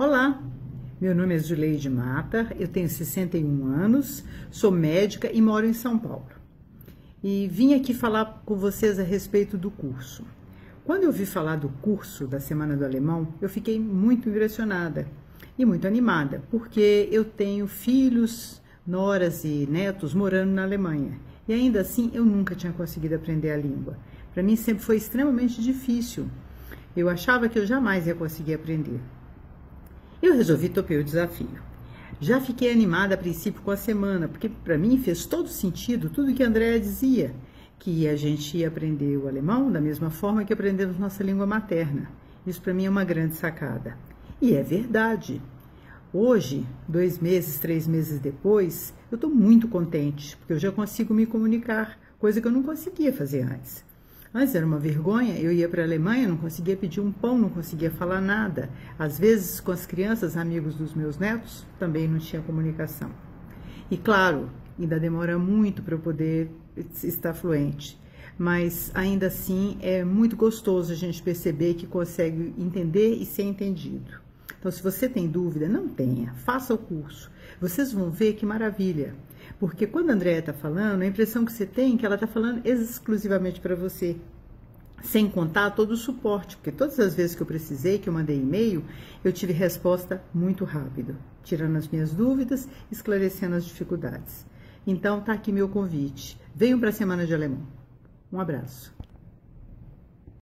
Olá, meu nome é Zuleide Mata, eu tenho 61 anos, sou médica e moro em São Paulo. E vim aqui falar com vocês a respeito do curso. Quando eu vi falar do curso da Semana do Alemão, eu fiquei muito impressionada e muito animada, porque eu tenho filhos, noras e netos morando na Alemanha. E ainda assim, eu nunca tinha conseguido aprender a língua. Para mim sempre foi extremamente difícil. Eu achava que eu jamais ia conseguir aprender. Eu resolvi topar o desafio. Já fiquei animada a princípio com a semana, porque para mim fez todo sentido tudo que a Andrea dizia, que a gente ia aprender o alemão da mesma forma que aprendemos nossa língua materna. Isso para mim é uma grande sacada. E é verdade. Hoje, dois meses, três meses depois, eu estou muito contente, porque eu já consigo me comunicar, coisa que eu não conseguia fazer antes. Antes era uma vergonha, eu ia para a Alemanha, não conseguia pedir um pão, não conseguia falar nada. Às vezes, com as crianças, amigos dos meus netos, também não tinha comunicação. E claro, ainda demora muito para eu poder estar fluente, mas ainda assim é muito gostoso a gente perceber que consegue entender e ser entendido. Então, se você tem dúvida, não tenha, faça o curso. Vocês vão ver que maravilha. Porque quando a Andrea está falando, a impressão que você tem é que ela está falando exclusivamente para você. Sem contar todo o suporte, porque todas as vezes que eu precisei, que eu mandei e-mail, eu tive resposta muito rápido, tirando as minhas dúvidas, esclarecendo as dificuldades. Então, tá aqui meu convite. Venham para a Semana de Alemão. Um abraço.